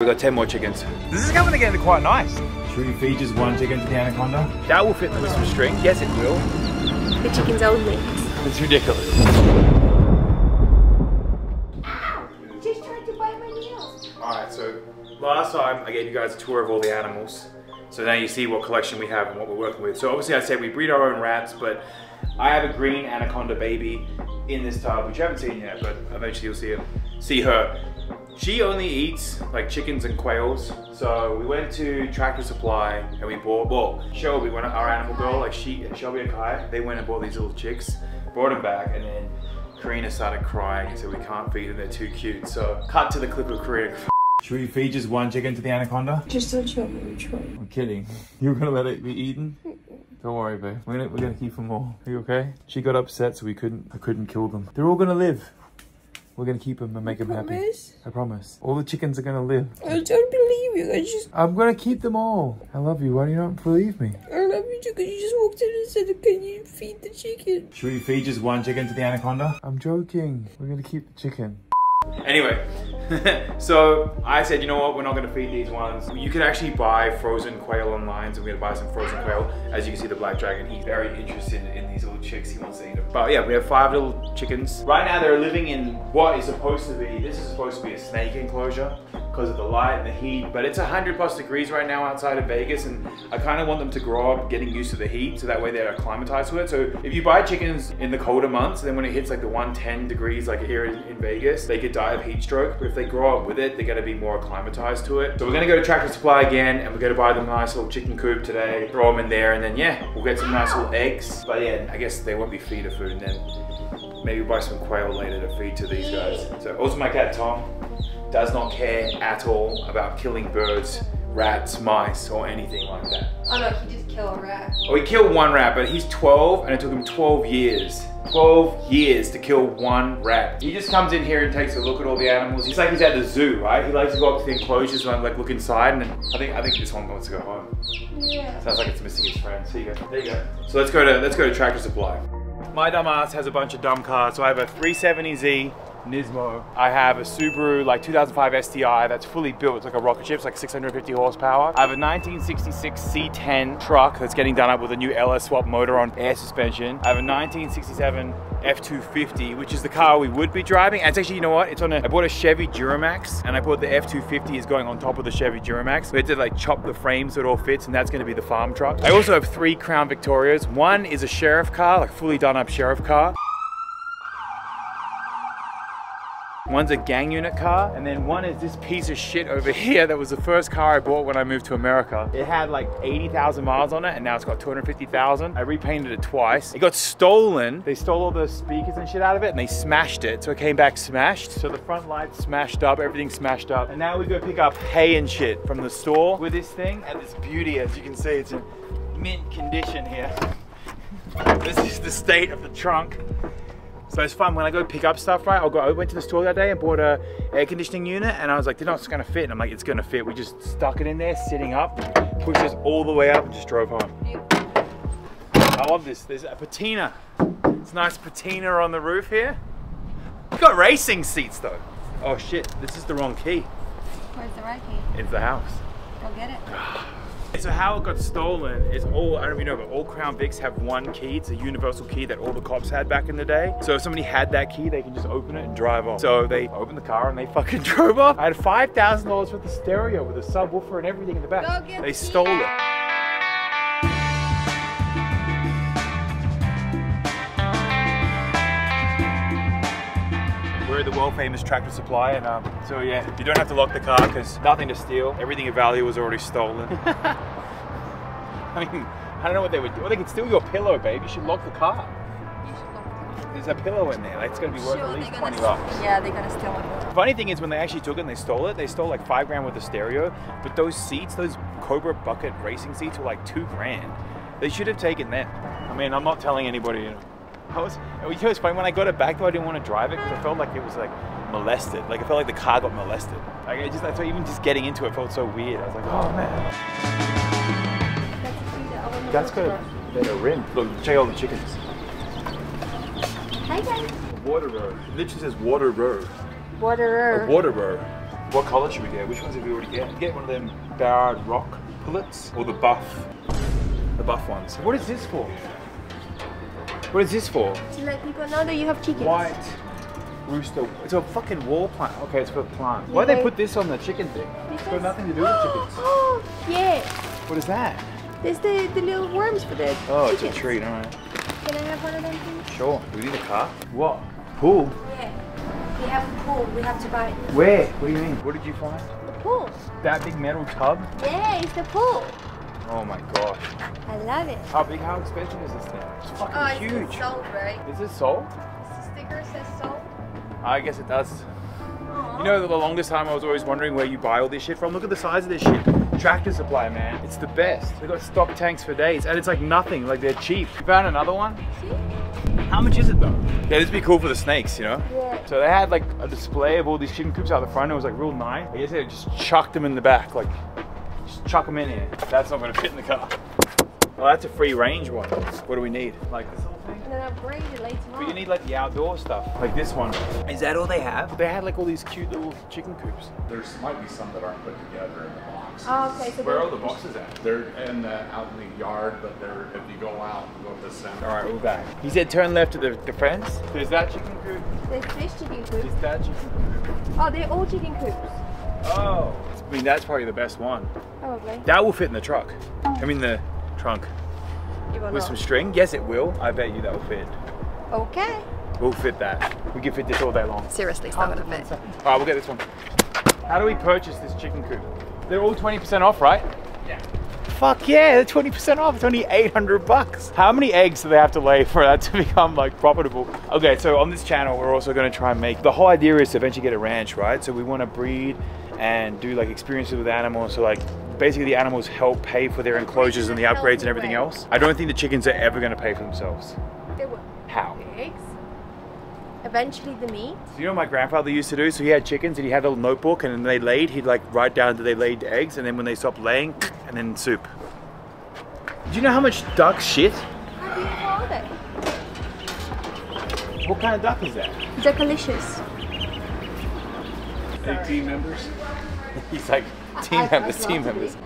We got 10 more chickens. This is coming together quite nice. Should we feed just one chicken to the anaconda? That will fit with some string. Yes, it will. The chickens only. It's ridiculous. Ow! Just tried to bite my nails. Alright, so last time I gave you guys a tour of all the animals. So now you see what collection we have and what we're working with. So obviously I said we breed our own rats, but I have a green anaconda baby in this tub, which you haven't seen yet, but eventually you'll see, it, see her. She only eats like chickens and quails. So we went to Tractor Supply and we bought, well, Shelby, when our animal girl, like she, and Shelby and Kai, they went and bought these little chicks, brought them back, and then Karina started crying and said we can't feed them, they're too cute. So cut to the clip of Karina. Should we feed just one chicken to the anaconda? Just don't show me which one. I'm kidding. You're gonna let it be eaten? Don't worry, babe. We're gonna, we're gonna keep them all. Are you okay? She got upset, so we couldn't. I couldn't kill them. They're all gonna live. We're gonna keep them and make them happy. Promise? I promise. All the chickens are gonna live. I don't believe you. I just, I'm gonna keep them all. I love you. Why do you not believe me? I love you too because you just walked in and said, can you feed the chicken? Should we feed just one chicken to the anaconda? I'm joking. We're gonna keep the chicken. Anyway, so I said, you know what, we're not gonna feed these ones. You can actually buy frozen quail online, so we're gonna buy some frozen quail. As you can see, the black dragon, he's very interested in these little chicks, he wants to eat them. But yeah, we have five little chickens. Right now they're living in what is supposed to be, this is supposed to be a snake enclosure because of the light and the heat, but it's 100 plus degrees right now outside of Vegas and I kind of want them to grow up getting used to the heat so that way they're acclimatized to it. So if you buy chickens in the colder months, then when it hits like the 110 degrees like here in, Vegas, they could die of heat stroke. But if they grow up with it, they're gonna be more acclimatized to it. So we're gonna go to Tractor Supply again and we're gonna buy them a nice little chicken coop today, throw them in there and then yeah, we'll get some nice little eggs. But yeah, I guess they won't be feeder food and then maybe buy some quail later to feed to these guys. So also my cat Tom does not care at all about killing birds, rats, mice, or anything like that. Oh no, he did kill a rat. Oh, he killed one rat, but he's 12 and it took him 12 years. 12 years to kill one rat. He just comes in here and takes a look at all the animals. He's like he's at the zoo, right? He likes to go up to the enclosures and like look inside and then I think I think this one wants to go home. Yeah. Sounds like it's missing its friends. Here you go. There you go. So let's go to let's go to Tractor Supply. My dumb ass has a bunch of dumb cars. So I have a 370Z Nismo. I have a Subaru like 2005 STI that's fully built. It's like a rocket ship. It's like 650 horsepower. I have a 1966 C10 truck that's getting done up with a new LS swap motor on air suspension. I have a 1967 F250, which is the car we would be driving. And it's actually, you know what? It's on a, I bought a Chevy Duramax and I bought the F250 is going on top of the Chevy Duramax. We had to like chop the frame so it all fits and that's gonna be the farm truck. I also have three Crown Victorias. One is a sheriff car, like fully done up sheriff car. One's a gang unit car, and then one is this piece of shit over here that was the first car I bought when I moved to America. It had like 80,000 miles on it, and now it's got 250,000. I repainted it twice. It got stolen. They stole all the speakers and shit out of it, and they smashed it, so it came back smashed. So the front lights smashed up, everything smashed up. And now we go pick up hay and shit from the store with this thing, and this beauty, as you can see, it's in mint condition here. This is the state of the trunk. So it's fun when I go pick up stuff, right? I'll go, I went to the store the other day and bought a air conditioning unit and I was like, they're not gonna fit. And I'm like, it's gonna fit. We just stuck it in there, sitting up, pushed this all the way up and just drove home. I love this. There's a patina. It's nice patina on the roof here. We've got racing seats though. Oh shit, this is the wrong key. Where's the right key? It's the house. Go get it. Ah. So how it got stolen is all, I don't even know, but all Crown Vics have one key. It's a universal key that all the cops had back in the day. So if somebody had that key, they can just open it and drive off. So they opened the car and they fucking drove off. I had $5,000 worth of stereo with a subwoofer and everything in the back. They stole it. We're the world famous Tractor Supply, and um, so yeah, you don't have to lock the car because nothing to steal. Everything of value was already stolen. I mean, I don't know what they would do. Well, they could steal your pillow, babe. You should lock the car. There's a pillow in there. That's gonna be worth at least 20 bucks. Yeah, they're gonna steal my Funny thing is when they actually took it and they stole it, they stole like five grand worth of stereo, but those seats, those Cobra bucket racing seats were like two grand. They should have taken them. I mean, I'm not telling anybody, you know. I was, it was funny, when I got it back though, I didn't want to drive it because I felt like it was like molested. Like I felt like the car got molested. Like I just, I thought even just getting into it felt so weird. I was like, oh man. That's got better rim. Look, check out the chickens. Hi guys. Waterer. It literally says waterer. Waterer. Waterer. What color should we get? Which ones have we already get? Get one of them barred rock pullets or the buff, the buff ones. What is this for? What is this for? To let people know that you have chickens. White rooster. It's a fucking wall plant. Okay, it's for plants. Why Yeah. they put this on the chicken thing? It's got nothing to do with chickens. Oh, yeah. What is that? There's the, the little worms for the Oh, it's a chickens. treat. All right. Can I have one of them, please? Sure. Do we need a car? What? Pool? Yeah. We have a pool. We have to buy it. Where? What do you mean? What did you find? The pool. That big metal tub? Yeah, it's the pool. Oh my gosh. I love it. How big, how expensive is this thing? It's fucking Oh, it's huge. sold, right? Is it sold? The sticker says sold. I guess it does. You know, the longest time I was always wondering where you buy all this shit from. Look at the size of this shit. Tractor Supply, man. It's the best. They've got stock tanks for days, and it's like nothing. Like they're cheap. You found another one? See? How much is it though? Yeah, this would be cool for the snakes, you know? Yeah. So they had like a display of all these chicken coops out the front. It was like real nice. I guess they just chucked them in the back, like just chuck them in here. That's not gonna fit in the car. Well, that's a free range one. What do we need? Like this little thing? And then upgrade it later on. But you need like the outdoor stuff, like this one. Is that all they have? They had like all these cute little chicken coops. There's might be some that aren't put together in the box. Oh, okay. So Where are the boxes at? They're in the, out in the yard, but they're if you go out and go to the center. All right, we're back. He said turn left to the, the fence. There's that chicken coop. There's fish chicken Is coops. that chicken coop. Oh, they're all chicken coops. Oh. I mean, that's probably the best one. Probably. That will fit in the truck. I mean, the trunk. You will With not. some string? Yes, it will. I bet you that will fit. Okay. We'll fit that. We can fit this all day long. Seriously, it's not gonna fit. All right, we'll get this one. How do we purchase this chicken coop? They're all 20% off, right? Yeah. Fuck yeah, they're 20% off. It's only 800 bucks. How many eggs do they have to lay for that to become like profitable? Okay, so on this channel, we're also gonna try and make, the whole idea is to eventually get a ranch, right? So we wanna breed and do like experiences with animals. So like basically the animals help pay for their enclosures and the upgrades and everything else. I don't think the chickens are ever gonna pay for themselves. They were How? The eggs. Eventually, the meat. So you know what my grandfather used to do? So he had chickens and he had a little notebook and then they laid, he'd like write down that they laid eggs and then when they stopped laying, and then soup. Do you know how much duck shit? How beautiful are they? What kind of duck is that? Delicious. Hey, team members. He's like, team I'd- members, team members.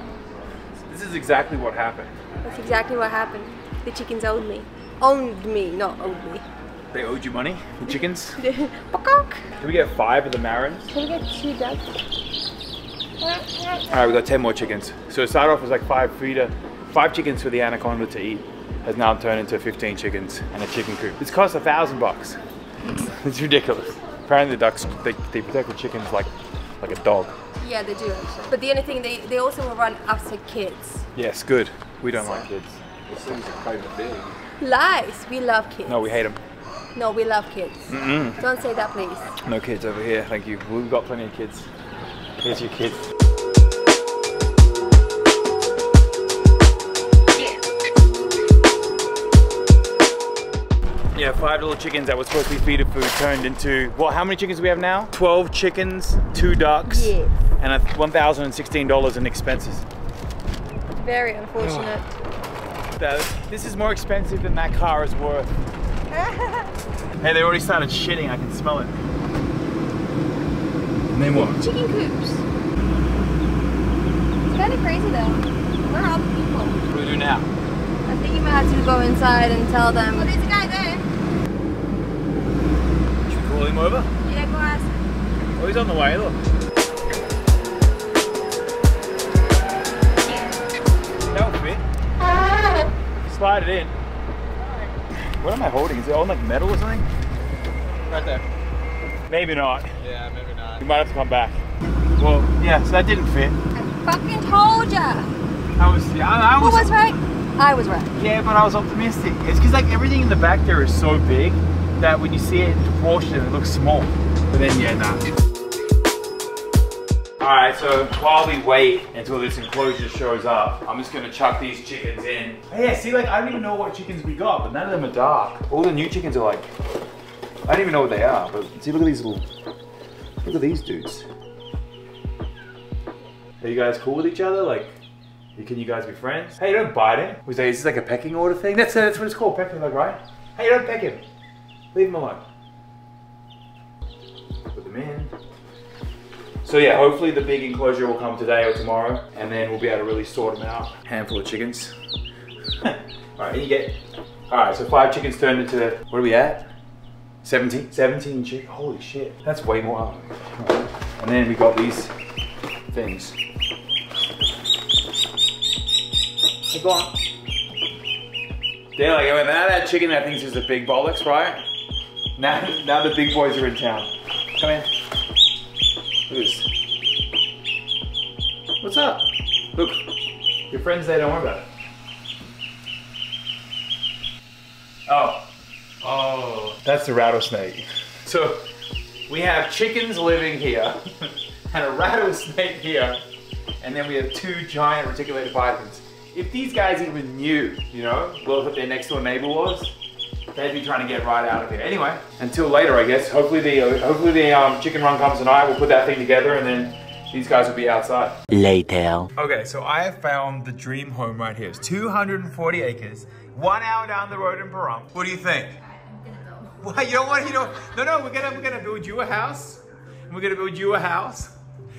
This is exactly what happened. That's exactly what happened. The chickens owed me. Owned me, not owed me. They owed you money, the chickens? Did we get five of the Marans? Can we get two ducks? All right, we got 10 more chickens. So it started off as like five feeder, five chickens for the anaconda to eat. Has now turned into 15 chickens and a chicken coop. It's cost a thousand bucks. It's ridiculous. Apparently the ducks, they, they protect the chickens like like a dog. Yeah, they do actually. But the only thing, they, they also will run after kids. Yes, good. We don't like kids. Those things are kind of big. Lies. We love kids. No, we hate them. No, we love kids. Don't say that, please. No kids over here, thank you. We've got plenty of kids. Here's your kids. Yeah, five little chickens that were supposed to be feeder food turned into, well, how many chickens do we have now? 12 chickens, two ducks, Yes. and a $1,016 in expenses. Very unfortunate. That- This is more expensive than that car is worth. Hey, they already started shitting, I can smell it. And then what? Chicken coops. It's kind of crazy though. Where are all the people? What do we do now? I think you might have to go inside and tell them. Oh, there's a guy there. Should we call him over? Yeah, go ask. Oh, he's on the way, look. That'll fit. Slide it in. What am I holding? Is it on like metal or something? Right there. Maybe not. Yeah, maybe not. You might have to come back. Well, yeah, so that didn't fit. I fucking told ya. I was, yeah, I, I Who was, was right? I was right. yeah, but I was optimistic. It's because like everything in the back there is so big that when you see it in proportion, it looks small. But then, yeah, nah. All right, so while we wait until this enclosure shows up, I'm just gonna chuck these chickens in. Hey, yeah, see, like I don't even know what chickens we got, but none of them are dark. All the new chickens are like, I don't even know what they are. But see, look at these little, look at these dudes. Are you guys cool with each other? Like, can you guys be friends? Hey, don't bite him. Was that, is this like a pecking order thing? That's uh, that's what it's called, pecking, like right? Hey, don't peck him. Leave him alone. Put them in. So yeah, hopefully the big enclosure will come today or tomorrow, and then we'll be able to really sort them out. Handful of chickens. all right, you get. All right, so five chickens turned into what are we at? 17? 17 chick. Holy shit, that's way more. And then we got these things. Hey, go on. They're like, "Oh, now that chicken that thinks is a big bollocks, right? Now, now the big boys are in town. Come in. This. What's up? Look, your friend's there, don't worry about it. Oh. Oh. That's the rattlesnake. So, we have chickens living here, and a rattlesnake here, and then we have two giant reticulated pythons. If these guys even knew, you know, what their next door neighbor was, they'd be trying to get right out of here. Anyway, until later, I guess. Hopefully the uh, hopefully the um, chicken run comes tonight. We'll put that thing together, and then these guys will be outside. Later. Okay, so I have found the dream home right here. It's 240 acres, one hour down the road in Pahrump. What do you think? What you don't want you don't no no we're gonna we're gonna build you a house. And we're gonna build you a house.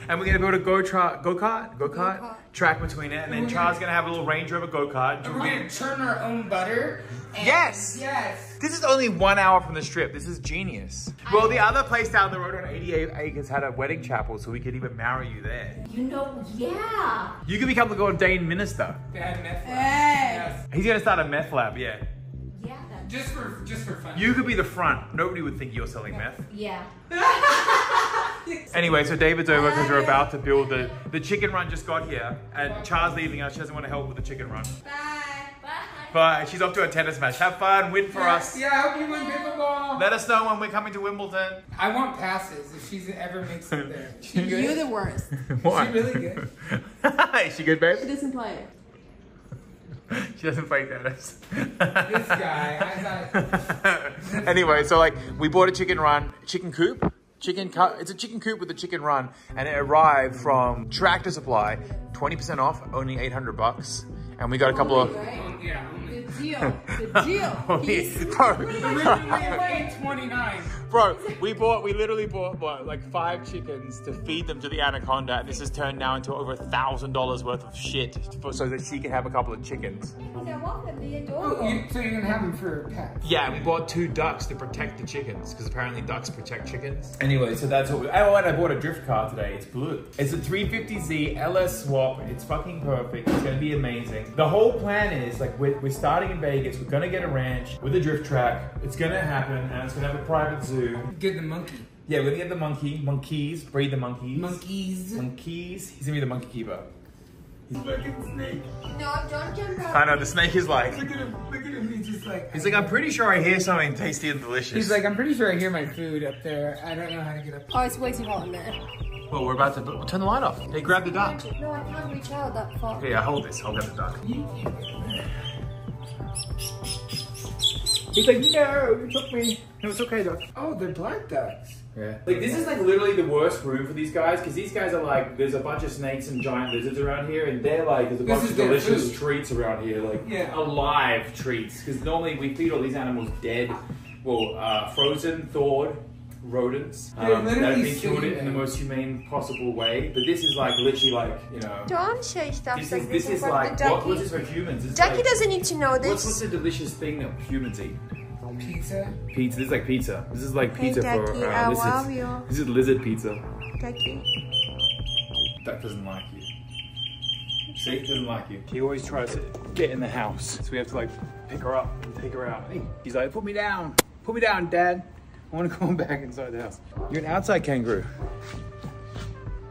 And we're gonna build a go tra- go kart go kart track between it, and then Charles gonna have a little Range Rover go kart. We're gonna churn our own butter. and- Yes! Yes. This is only one hour from the strip. This is genius. Well, the other place down the road on 88 acres had a wedding chapel, so we could even marry you there. You know, yeah. You could become the ordained minister. They had meth lab. Hey. Yes. He's gonna start a meth lab, yeah. Yeah, Just for just for fun. You could be the front. Nobody would think you're selling meth. yeah. Anyway, so David's over because we're about to build the the chicken run. Just got here, and Char's leaving us. She doesn't want to help with the chicken run, Bye. Bye. but she's off to a tennis match. Have fun, win for us. Yeah, I hope you win pickleball. Let us know when we're coming to Wimbledon. I want passes if she's ever makes it there. She You're the worst. Why? She really good. Is she good, babe? He doesn't play. She doesn't play tennis. This guy, I thought. anyway, so like we bought a chicken run, chicken coop, chicken cut. It's a chicken coop with a chicken run, and it arrived from Tractor Supply, twenty percent off, only eight hundred bucks. And we got a couple of. Yeah. Only- The deal. The deal. Only- He's- bro, Originally at 829. bro, we bought, we literally bought what, like five chickens to feed them to the anaconda, and this has turned now into over a thousand dollars worth of shit, for, so that she can have a couple of chickens. They're welcome. They're Oh, you, so you're gonna have them for pets? Yeah, we bought two ducks to protect the chickens because apparently ducks protect chickens. Anyway, so that's what we. Oh, and I bought a drift car today. It's blue. It's a 350Z LS swap. It's fucking perfect. It's gonna be amazing. The whole plan is like we're, we're starting in Vegas. We're gonna get a ranch with a drift track. It's gonna happen, and it's gonna have a private zoo. Get the monkey. Yeah, we're gonna get the monkey, monkeys, breed the monkeys. Monkeys. Monkeys. He's gonna be the monkey keeper. He's Look at the snake. No, don't jump out. I know the snake is like. Look at him. Look at him. He's just like. He's like, I'm pretty sure I hear something tasty and delicious. He's like, I'm pretty sure I hear my food up there. I don't know how to get up. Oh, it's way too hot in there. Well, we're about to we'll turn the light off. Hey, grab the duck. No, I can't reach out that far. Okay, yeah, hold this. I'll grab the duck. He's like, no, you took me. No, it's okay, duck. Oh, they're black ducks. Yeah. Like, this is like literally the worst room for these guys because these guys are like, there's a bunch of snakes and giant lizards around here, and they're like, there's a This bunch of delicious food. treats around here, like Yeah. alive treats. Because normally we feed all these animals dead, well, uh, frozen, thawed rodents They're um, that have literally been killed in the most humane possible way. But this is like literally like, you know. Don't say stuff This like is, this this is like, of the what, ducky. what's this for humans? It's Ducky like, doesn't need to know What's, this. what's the delicious thing that humans eat? Pizza. Pizza. This is like pizza. This is like Hey, pizza for uh, I this love is, you. This is lizard pizza. Ducky. Duck doesn't like you. See, doesn't like you. He always tries to get in the house, so we have to like pick her up and take her out. Hey, he's like, put me down, put me down, Dad. I want to go back inside the house. You're an outside kangaroo.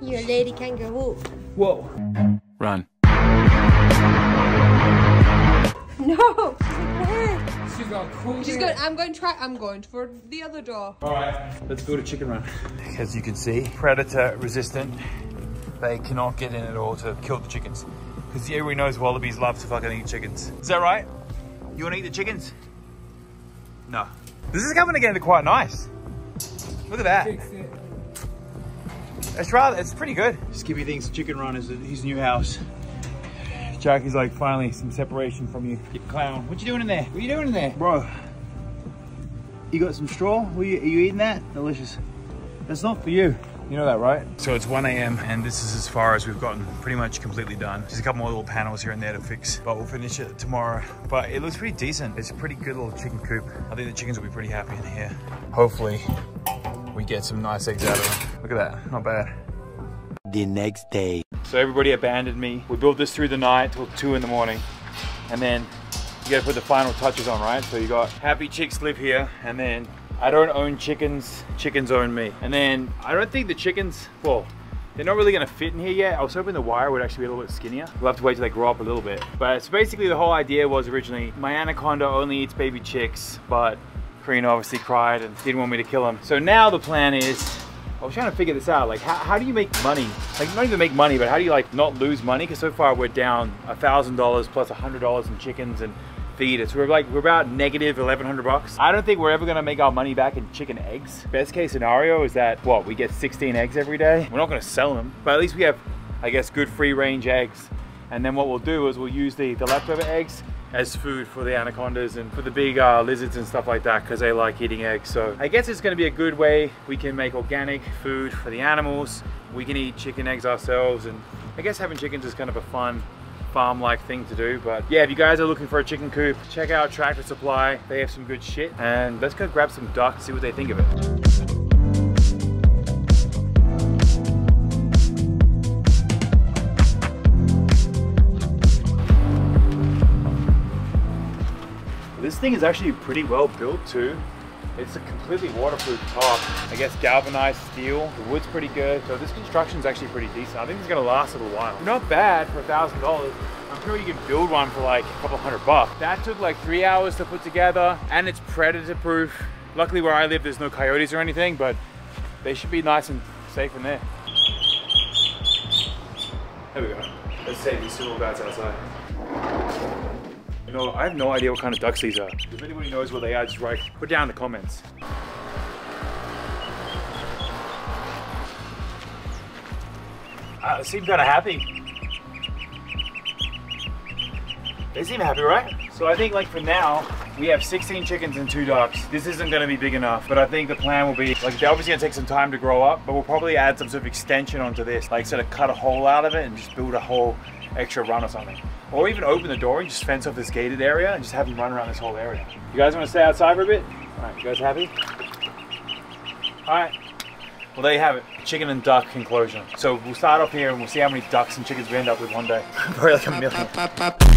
You're a lady kangaroo. Whoa. Run. No. She's all cool. She's going. I'm going to try. I'm going for the other door. All right, let's build a chicken run. As you can see, predator resistant. They cannot get in at all to kill the chickens. Because everybody knows wallabies love to fucking eat chickens. Is that right? You want to eat the chickens? No. This is coming together quite nice. Look at that. It's rather, it's pretty good. Skippy thinks chicken run is his new house. Jackie's like, finally, some separation from you, you clown. What you doing in there? What you doing in there? Bro, you got some straw? Were you, are you eating that? Delicious. That's not for you. You know that, right? So it's 1 a.m. and this is as far as we've gotten pretty much completely done. Just a couple more little panels here and there to fix, but we'll finish it tomorrow. But it looks pretty decent. It's a pretty good little chicken coop. I think the chickens will be pretty happy in here. Hopefully we get some nice eggs out of them. Look at that, not bad. The next day. So everybody abandoned me. We built this through the night till two in the morning. And then you gotta put the final touches on, right? So you got happy chicks live here and then I don't own chickens, chickens own me. And then I don't think the chickens, well, they're not really gonna fit in here yet. I was hoping the wire would actually be a little bit skinnier. We'll have to wait till they grow up a little bit. But so basically the whole idea was originally, my anaconda only eats baby chicks, but Karina obviously cried and didn't want me to kill him. So now the plan is, I was trying to figure this out. Like, how, how do you make money? Like, not even make money, but how do you like not lose money? Because so far we're down a thousand dollars plus a hundred dollars in chickens and So we're like, we're about negative 1100 bucks. I don't think we're ever gonna make our money back in chicken eggs. Best case scenario is that, what, we get 16 eggs every day? We're not gonna sell them, but at least we have, I guess, good free range eggs. And then what we'll do is we'll use the, the leftover eggs as food for the anacondas and for the big uh, lizards and stuff like that because they like eating eggs. So I guess it's to be a good way we can make organic food for the animals. We can eat chicken eggs ourselves and I guess having chickens is kind of a fun farm-like thing to do. But yeah, if you guys are looking for a chicken coop, check out Tractor Supply. They have some good shit. And let's go grab some duck, see what they think of it. This thing is actually pretty well built too. It's a completely waterproof top. I guess galvanized steel. The wood's pretty good. So this construction's actually pretty decent. I think it's gonna last a little while. Not bad for a thousand dollars. I'm sure you can build one for like a couple hundred bucks. That took like three hours to put together and it's predator proof. Luckily where I live, there's no coyotes or anything, but they should be nice and safe in there. There we go. Let's save these little guys outside. You know, I have no idea what kind of ducks these are. If anybody knows what they are, just write, put down in the comments. Uh, they seem kind of happy. They seem happy, right? So I think like for now, we have 16 chickens and two ducks. This isn't gonna be big enough, but I think the plan will be, like they're obviously gonna take some time to grow up, but we'll probably add some sort of extension onto this, like sort of cut a hole out of it and just build a whole extra run or something. Or even open the door and just fence off this gated area and just have them run around this whole area. You guys wanna stay outside for a bit? All right, you guys happy? All right. Well, there you have it, chicken and duck enclosure. So we'll start off here and we'll see how many ducks and chickens we end up with one day. Probably like a million.